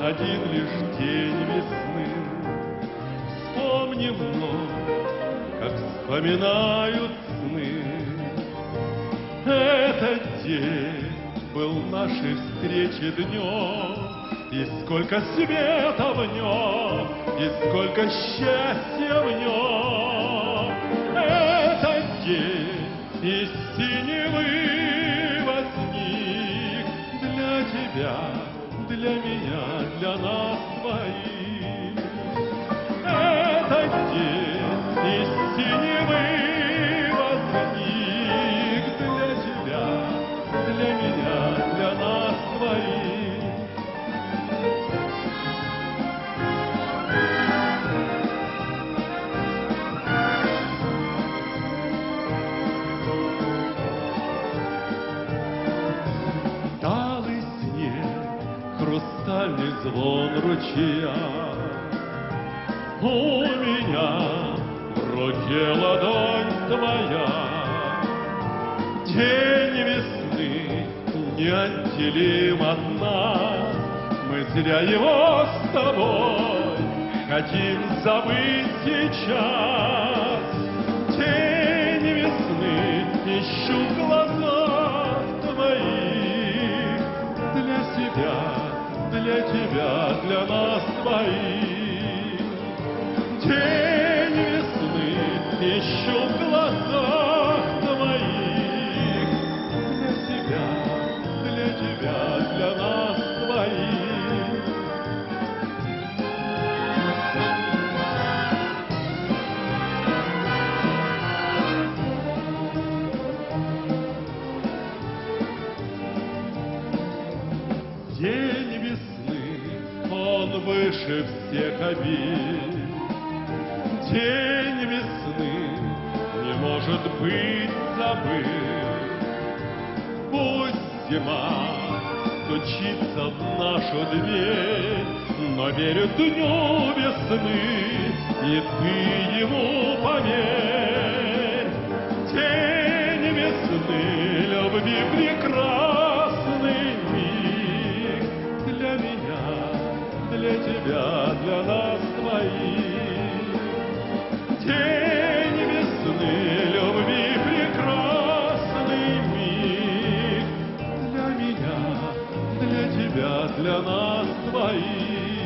один лишь день весны. Вспомни вновь, как вспоминают сны. Этот день был нашей встречи днем, И сколько света в нем, и сколько счастья в нем. Этот день из синевы тебя, для меня, для нас двоих. Хрустальный звон ручья. У меня в руке ладонь твоя. День весны неотделим от нас. Мы зря его с тобой хотим забыть сейчас. Для тебя, для нас двоих выше всех обид. День весны не может быть забыт. Пусть зима стучится в нашу дверь, но верю дню весны, и ты ему поверь. себя для нас твоих. День весны, любви, прекрасный миг. Для меня, для тебя, для нас твоих.